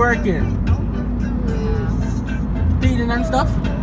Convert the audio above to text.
working? Feeding and stuff?